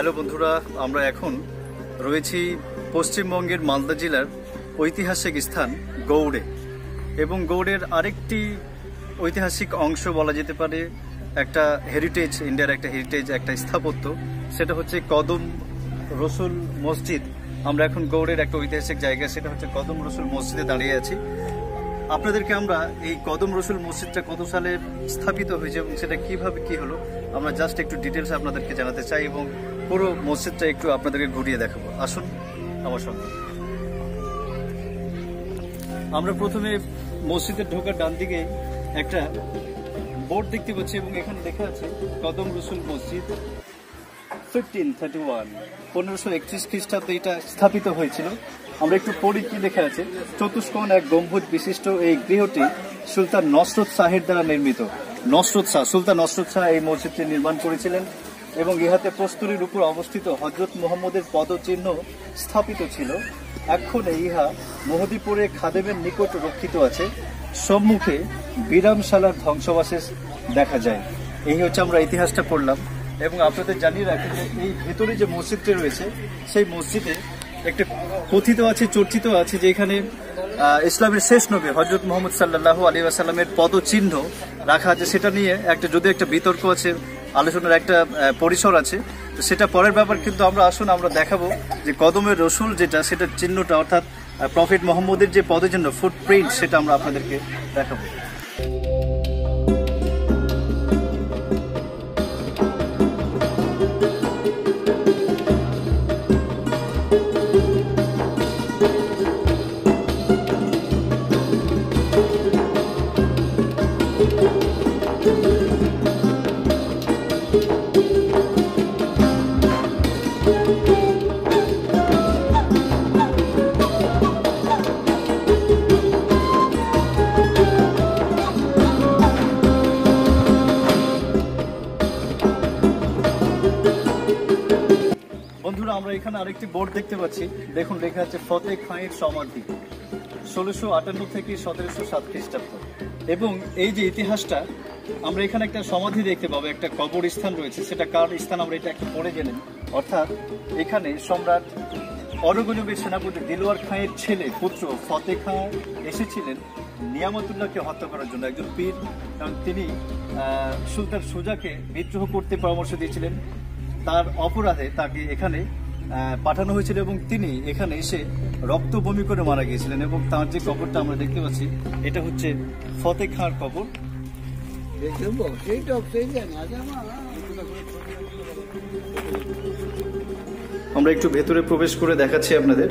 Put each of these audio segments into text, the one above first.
Hello বন্ধুরা, আমরা এখন রয়েছি পশ্চিমবঙ্গের মালদা জেলার ঐতিহাসিক স্থান গৌড়ে এবং গৌড়ের আরেকটি ঐতিহাসিক অংশ বলা যেতে পারে, একটা হেরিটেজ ইন্ডিয়ার একটা হেরিটেজ একটা স্থাপত্য, সেটা হচ্ছে কদম রসুল মসজিদ। আমরা এখন গৌড়ের একটা ঐতিহাসিক জায়গা, সেটা হচ্ছে কদম রসুল মসজিদে দাঁড়িয়ে আছি। আপনাদেরকে আমরা এই কদম রসুল মসজিদটা কত সালে স্থাপিত হয়েছে এবং সেটা কীভাবে কি হলো, আমরা জাস্ট একটু ডিটেলস আপনাদেরকে জানাতে চাই এবং পুরো মসজিদটা একটু আপনাদেরকে ঘুরিয়ে দেখাবো। আসুন আমার সঙ্গে। আমরা প্রথমে মসজিদের ঢোকার ডান দিকে একটা বোর্ড দেখতে পাচ্ছি এবং এখানে লেখা আছে, কদম রসুল মসজিদ ফিফটিন থার্টি ওয়ান পনেরোশো একত্রিশ খ্রিস্টাব্দে এটা স্থাপিত হয়েছিল। আমরা একটু পড়ি কি লেখা আছে, চতুষ্কোণ এক গম্ভুজ বিশিষ্ট এই গৃহটি সুলতান নসরত শাহের দ্বারা নির্মিত। নসরত শাহ, সুলতান নসরত শাহ এই মসজিদটি নির্মাণ করেছিলেন। এবং ইহাতে প্রস্তুতির উপর অবস্থিত হজরত মোহাম্মদের পদচিহ্ন স্থাপিত ছিল। এখন ইহা মহদিপুরে খাদেমের নিকট রক্ষিত আছে। সম্মুখে বিরামশালার ধ্বংসাবশেষ দেখা যায়। এই হচ্ছে আমরা ইতিহাসটা পড়লাম। এবং আপনাদের জানিয়ে রাখি যে এই ভেতরে যে মসজিদটি রয়েছে, সেই মসজিদে একটা কথিত আছে, চর্চিত আছে যে এখানে ইসলামের শেষ নবী হজরত মোহাম্মদ সাল্লাহ আলী আসাল্লামের পদচিহ্ন রাখা আছে। সেটা নিয়ে একটা যদি একটা বিতর্ক আছে, আলোচনার একটা পরিসর আছে। তো সেটা পরের ব্যাপার, কিন্তু আমরা আসুন, আমরা দেখাবো যে কদমের রসুল যেটা সেটা চিহ্নটা, অর্থাৎ প্রফিট মোহাম্মদের যে পদচিহ্ন ফুটপ্রিন্ট সেটা আমরা আপনাদেরকে দেখাবো। আমরা এখানে আরেকটি বোর্ড দেখতে পাচ্ছি। দেখুন, লেখা আছে, ফতে খাঁয়ের সমাধি। ষোলোশো আটান্ন থেকে সতেরোশো সাত খ্রিস্টাব্দ। এবং এই যে ইতিহাসটা, আমরা এখানে একটা সমাধি দেখতে পাবো, একটা কবর স্থান রয়েছে। সেটা কার স্থান, আমরা এটা একটু পড়ে গেলেন অর্থাৎ, এখানে সম্রাট অরগজবের সেনাপতি দিলওয়ার খাঁয়ের ছেলে, পুত্র ফতে খাঁ এসেছিলেন নিয়ামতুল্লাহকে হত্যা করার জন্য। একজন পীর। কারণ তিনি সুলতান সুজাকে বিদ্রোহ করতে পরামর্শ দিয়েছিলেন। তার অপরাধে তাকে এখানে পাঠানো হয়েছিল এবং তিনি এখানে এসে রক্ত বমি করে মারা গিয়েছিলেন এবং তার যে কবরটা আমরা দেখতে পাচ্ছি, এটা হচ্ছে ফতে খাঁর কবর। আমরা একটু ভেতরে প্রবেশ করে দেখাচ্ছি আপনাদের।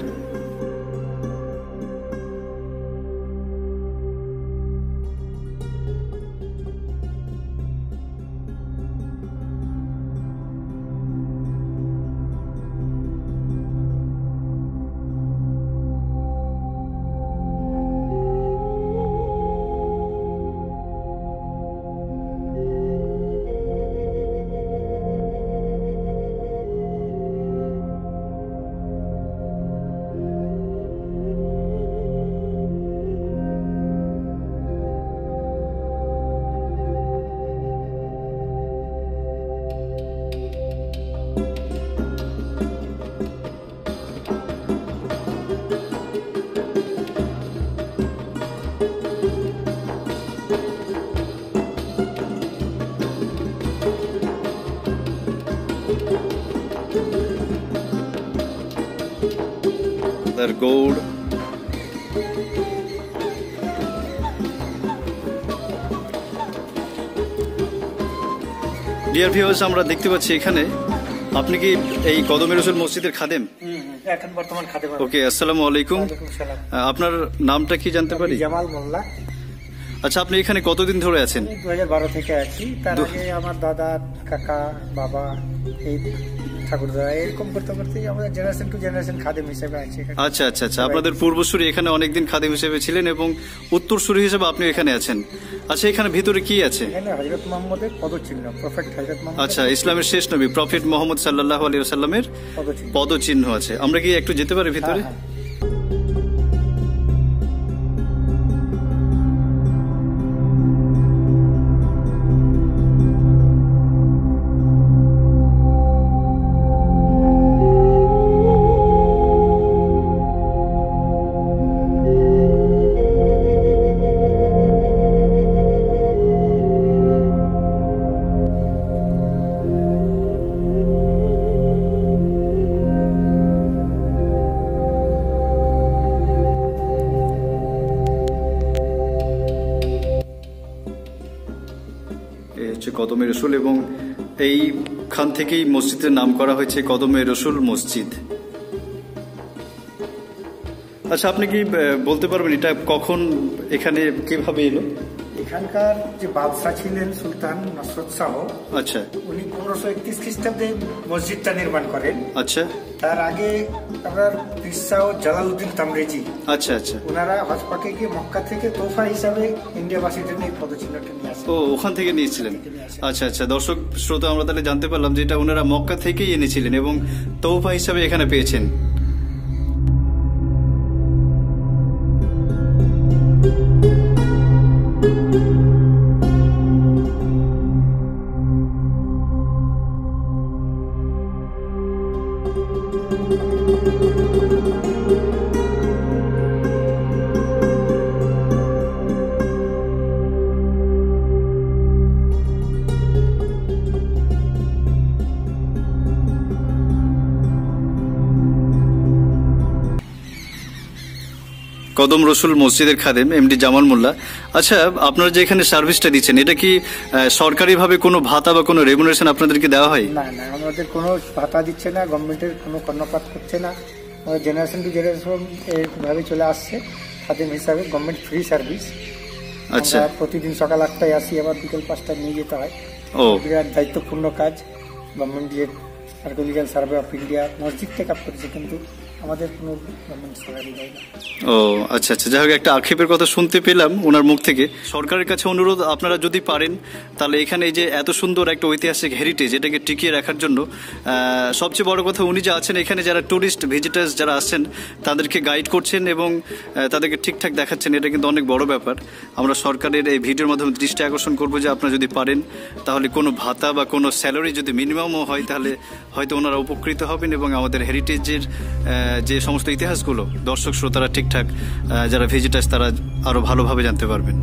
তার গৌড় ডিয়ার ভিউয়ার্স আমরা দেখতে পাচ্ছি এখানে আপনি কি এই কদমের রসুল মসজিদের খাদেম? এখন বর্তমান পারব ওকে আসসালামু আলাইকুম। আপনার নামটা কি জানতে পারি? জামাল মোল্লা। আচ্ছা আপনি এখানে কতদিন ধরে আছেন? দু হাজার বারো থেকে আছি। তার আগে আমার দাদা কাকা বাবা এই ঠাকুরদা এরকম করতে করতে আমাদের জেনারেশন টু জেনারেশন খাদেম হিসেবে আছে আচ্ছা আচ্ছা আচ্ছা। আপনাদের পূর্বসূরি এখানে অনেকদিন খাদেম হিসেবে ছিলেন এবং উত্তরসূরি হিসেবে আপনি এখানে আছেন। আচ্ছা এখানে ভিতরে কি আছে? পদচিহ্ন প্রফেট মোহাম্মদ আচ্ছা ইসলামের শেষ নবী প্রফেট মোহাম্মদ সাল্লাহ আলী সাল্লামের পদচিহ্ন। পদচিহ্ন আছে। আমরা কি একটু যেতে পারি ভিতরে? কদমে রসুল এবং এইখান থেকেই মসজিদের নাম করা হয়েছে কদমে রসুল মসজিদ। আচ্ছা আপনি কি বলতে পারবেন এটা কখন, এখানে কীভাবে এলো? এখানকার যে বাদশাহ ছিলেন সুলতান নসরত শাহ আচ্ছা। উনি পনেরোশো একত্রিশ খ্রিস্টাব্দে মসজিদটা নির্মাণ করেন। আচ্ছা। তার আগে আপনার পিসাও জালালউদ্দিন তামরেজি আচ্ছা আচ্ছা। ওনারা হজপাকে গিয়ে মক্কা থেকে তোফা হিসাবে ইন্ডিয়াবাসীদের নিয়ে এই পদচিহ্নটা নিয়ে আসেন। ও ওখান থেকে নিয়েছিলেন? আচ্ছা আচ্ছা। দর্শক শ্রোতা আমরা তাহলে জানতে পারলাম যে এটা ওনারা মক্কা থেকেই এনেছিলেন এবং তৌফা হিসাবে এখানে পেয়েছেন। কদম রসুল মসজিদের খাদেম এমডি জামাল মোল্লা। আচ্ছা আপনারা যে এখানে সার্ভিসটা দিচ্ছেন এটা কি সরকারিভাবে কোনো ভাতা বা কোনো রেমুনারেশন আপনাদেরকে দেওয়া হয়? না না আমাদের কোনো ভাতা দিচ্ছে না গভর্নমেন্টের কোনো কর্ণপাত করছে না। জেনারেশন টু জেনারেশন এইভাবে চলে আসছে খাদেম হিসাবে গভর্নমেন্ট ফ্রি সার্ভিস আচ্ছা। প্রতিদিন সকাল আটটায় আসি আবার বিকেল পাঁচটায় নিয়ে যেতে হয়। ও। বিরাট দায়িত্বপূর্ণ কাজ। গভর্নমেন্ট যে আর্কোলজিক্যাল সার্ভে অফ ইন্ডিয়া মসজিদ টেক আপ করেছে কিন্তু। আমাদের কোনো ও আচ্ছা আচ্ছা যাই হোক, একটা আক্ষেপের কথা শুনতে পেলাম ওনার মুখ থেকে। সরকারের কাছে অনুরোধ, আপনারা যদি পারেন, তাহলে এখানে এই যে এত সুন্দর একটা ঐতিহাসিক হেরিটেজ এটাকে টিকিয়ে রাখার জন্য সবচেয়ে বড় কথা উনি যে আছেন এখানে যারা টুরিস্ট ভিজিটার্স যারা আসছেন তাদেরকে গাইড করছেন এবং তাদেরকে ঠিকঠাক দেখাচ্ছেন, এটা কিন্তু অনেক বড় ব্যাপার। আমরা সরকারের এই ভিডিওর মাধ্যমে দৃষ্টি আকর্ষণ করব যে আপনারা যদি পারেন, তাহলে কোনো ভাতা বা কোনো স্যালারি যদি মিনিমামও হয়, তাহলে হয়তো ওনারা উপকৃত হবেন এবং আমাদের হেরিটেজের যে সমস্ত ইতিহাসগুলো দর্শক শ্রোতারা ঠিকঠাক যারা ভিজিটার্স তারা আরও ভালোভাবে জানতে পারবেন।